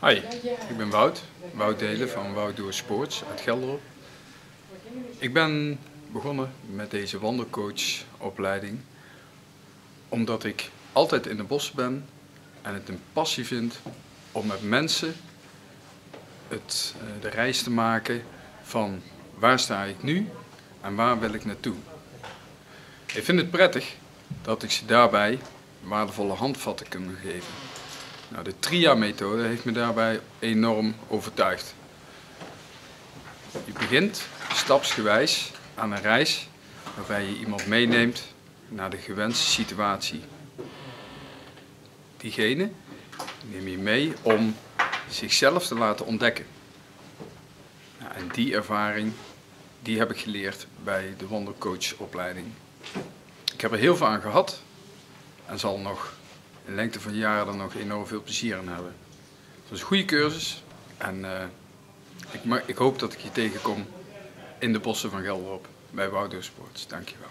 Hi, ik ben Wout, Wout Delen van Wout Door Sports uit Gelderop. Ik ben begonnen met deze wandelcoachopleiding omdat ik altijd in de bos ben en het een passie vind om met mensen het, eh, de reis te maken van waar sta ik nu en waar wil ik naartoe. Ik vind het prettig dat ik ze daarbij waardevolle handvatten kan geven. Nou, de TRIA-methode heeft me daarbij enorm overtuigd. Je begint stapsgewijs aan een reis waarbij je iemand meeneemt naar de gewenste situatie. Diegene neem je mee om zichzelf te laten ontdekken. Nou, en die ervaring die heb ik geleerd bij de Wondercoach-opleiding. Ik heb er heel veel aan gehad en zal nog in lengte van jaren er nog enorm veel plezier in hebben. Het was een goede cursus en uh, ik, ik, hoop dat ik je tegenkom in de bossen van Gelderop bij Woudo Sports. Dankjewel.